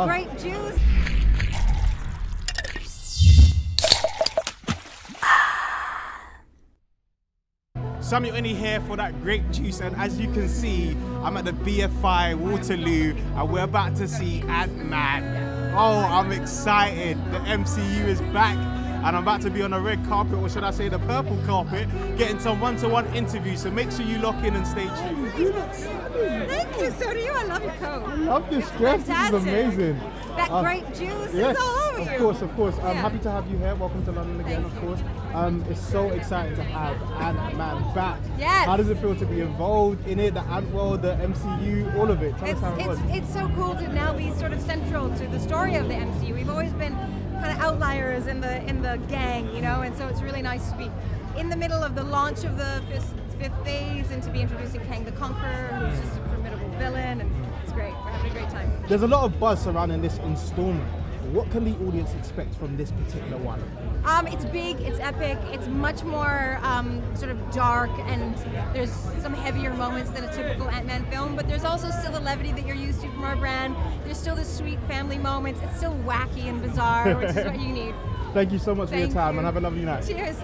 Oh. grape juice. Samuel Eni here for that grape juice, and as you can see, I'm at the BFI Waterloo, and we're about to see Ant Man. Oh, I'm excited! The MCU is back, and I'm about to be on a red carpet, or should I say the purple carpet, getting some one-to-one interviews. So make sure you lock in and stay tuned. Thank you. So do you. I love your coat. I love this dress. This is amazing. That Uh, grape juice Yes, is all over of you. course, of course. I'm Yeah. happy to have you here. Welcome to London again, Thank of course. Um, it's so exciting to have Ant Man back. Yes. How does it feel to be involved in it? The Ant World, the MCU, all of it. Tell It's, us how it was. it's, it's so cool to now be sort of central to the story of the MCU. We've always been kind of outliers in the in the gang, you know, and so it's really nice to be in the middle of the launch of the fifth, fifth phase and to be introducing Kang the Conqueror, who's just a formidable villain, and it's great. We're having a great time. There's a lot of buzz surrounding this installment. What can the audience expect from this particular one? Um, it's big, it's epic, it's much more um, sort of dark, and there's some heavier moments than a typical Ant-Man film, but there's also still the levity that you're used to from our brand. There's still the sweet family moments. It's still wacky and bizarre, which is what you need. Thank you so much for your time you. and have a lovely night. Cheers.